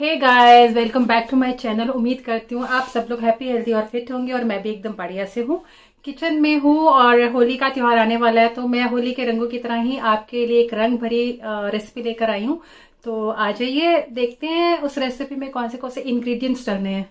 Hey guys welcome back to my channel उम्मीद करती हूँ आप सब लोग हैप्पी हेल्दी और फिट होंगे और मैं भी एकदम बढ़िया से हूँ। किचन में हूँ और होली का त्यौहार आने वाला है तो मैं होली के रंगों की तरह ही आपके लिए एक रंग भरी रेसिपी लेकर आई हूँ। तो आ जाइए, देखते हैं उस रेसिपी में कौन से कौन से इंग्रेडिएंट्स डालने हैं।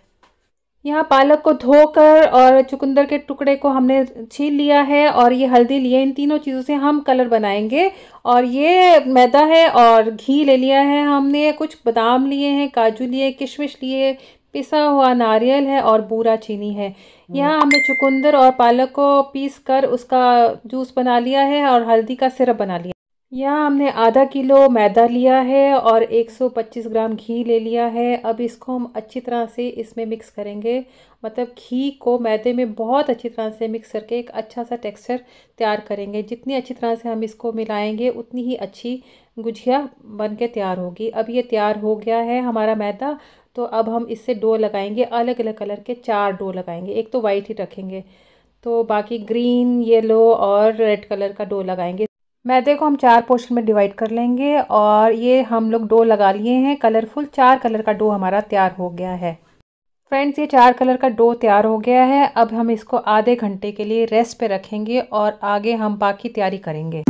यहाँ पालक को धोकर और चुकंदर के टुकड़े को हमने छील लिया है और ये हल्दी लिए। इन तीनों चीज़ों से हम कलर बनाएँगे। और ये मैदा है और घी ले लिया है हमने। कुछ बादाम लिए हैं, काजू लिए, किशमिश लिए, पिसा हुआ नारियल है और बूरा चीनी है। यहाँ हमने चुकंदर और पालक को पीस कर उसका जूस बना लिया है और हल्दी का सिरप बना लिया। यहाँ हमने आधा किलो मैदा लिया है और 125 ग्राम घी ले लिया है। अब इसको हम अच्छी तरह से इसमें मिक्स करेंगे। मतलब घी को मैदे में बहुत अच्छी तरह से मिक्स करके एक अच्छा सा टेक्सचर तैयार करेंगे। जितनी अच्छी तरह से हम इसको मिलाएँगे, उतनी ही अच्छी गुजिया बन के तैयार होगी। अब ये तैयार हो गया है हमारा मैदा तो अब हम इससे डो लगाएँगे। अलग अलग कलर के चार डो लगाएँगे। एक तो वाइट ही रखेंगे। तो बाकी ग्रीन येलो और रेड कलर का डो लगाएँगे। मैदे को हम चार पोर्शन में डिवाइड कर लेंगे और ये हम लोग डो लगा लिए हैं कलरफुल चार कलर का डो हमारा तैयार हो गया है। फ्रेंड्स ये चार कलर का डो तैयार हो गया है। अब हम इसको आधे घंटे के लिए रेस्ट पे रखेंगे और आगे हम बाकी तैयारी करेंगे।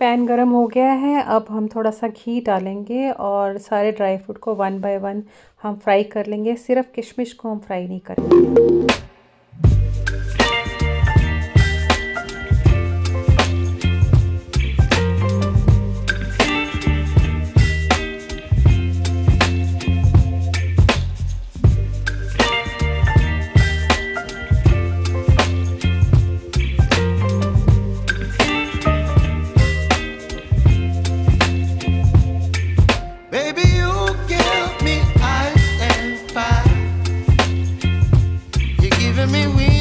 पैन गरम हो गया है। अब हम थोड़ा सा घी डालेंगे और सारे ड्राई फ्रूट को वन बाय वन हम फ्राई कर लेंगे। सिर्फ़ किशमिश को हम फ्राई नहीं करेंगे।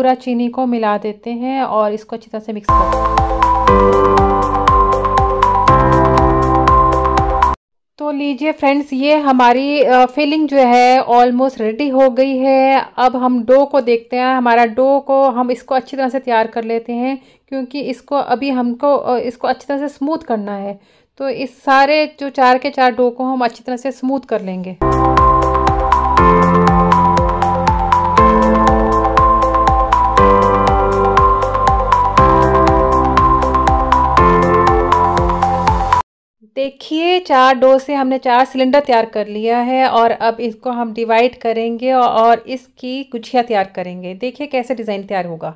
बुरा चीनी को मिला देते हैं और इसको अच्छी तरह से मिक्स कर तो लीजिए फ्रेंड्स ये हमारी फिलिंग जो है ऑलमोस्ट रेडी हो गई है। अब हम डो को देखते हैं। हमारा डो को हम इसको अच्छी तरह से तैयार कर लेते हैं क्योंकि इसको अभी हमको इसको अच्छी तरह से स्मूथ करना है। तो इस सारे जो चार के चार डो को हम अच्छी तरह से स्मूथ कर लेंगे। चार डो से हमने चार सिलेंडर तैयार कर लिया है और अब इसको हम डिवाइड करेंगे और इसकी गुछिया तैयार करेंगे। देखिए कैसे डिज़ाइन तैयार होगा।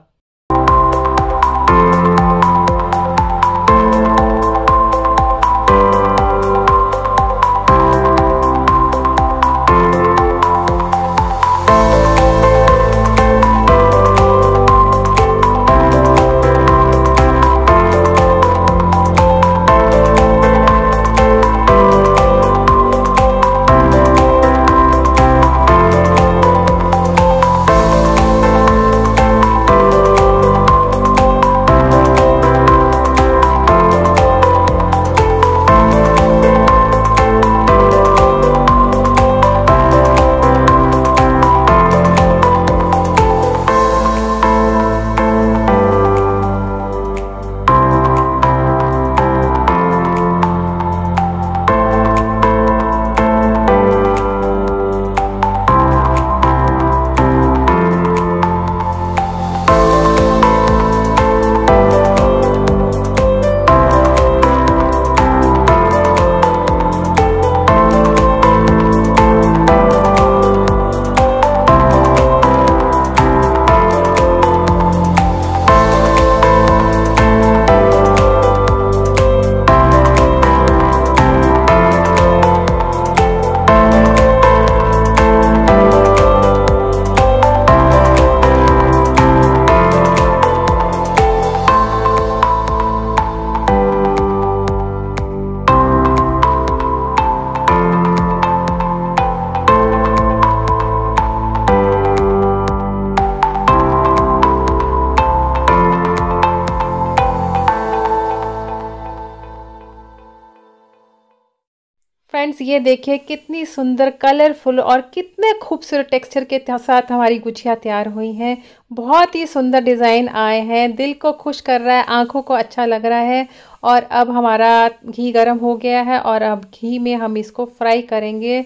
फ्रेंड्स ये देखिए कितनी सुंदर कलरफुल और कितने खूबसूरत टेक्सचर के साथ हमारी गुछिया तैयार हुई हैं। बहुत ही सुंदर डिज़ाइन आए हैं। दिल को खुश कर रहा है, आँखों को अच्छा लग रहा है और अब हमारा घी गर्म हो गया है और अब घी में हम इसको फ्राई करेंगे।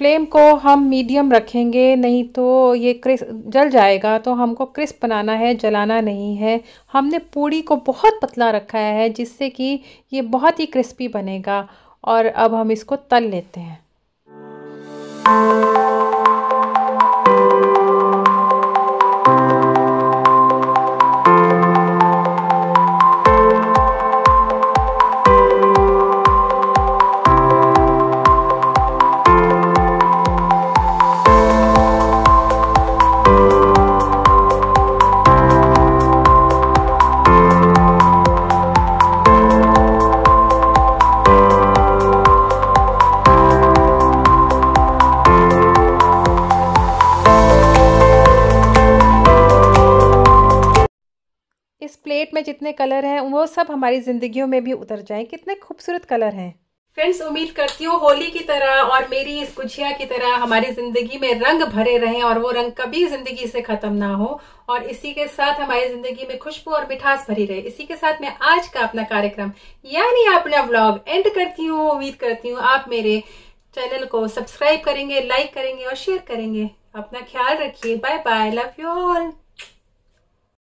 फ्लेम को हम मीडियम रखेंगे, नहीं तो ये क्रिस जल जाएगा तो हमको क्रिस्प बनाना है, जलाना नहीं है। हमने पूड़ी को बहुत पतला रखा है, जिससे कि ये बहुत ही क्रिस्पी बनेगा। और अब हम इसको तल लेते हैं। जितने कलर हैं, वो सब हमारी ज़िंदगियों में भी उतर जाएँ। कितने खूबसूरत कलर हैं। फ्रेंड्स, उम्मीद करती हूँ होली की तरह और मेरी इस गुजिया की तरह हमारी ज़िंदगी में रंग भरे रहें और वो रंग कभी ज़िंदगी से खत्म ना हो। और इसी के साथ हमारी ज़िंदगी में खुशबू और मिठास भरी रहे। इसी के साथ मैं आज का अपना कार्यक्रम, यानी अपना व्लॉग एंड करती हूँ। उम्मीद करती हूँ आप मेरे चैनल को सब्सक्राइब करेंगे लाइक करेंगे और शेयर करेंगे। अपना ख्याल रखिए। Bye bye love you all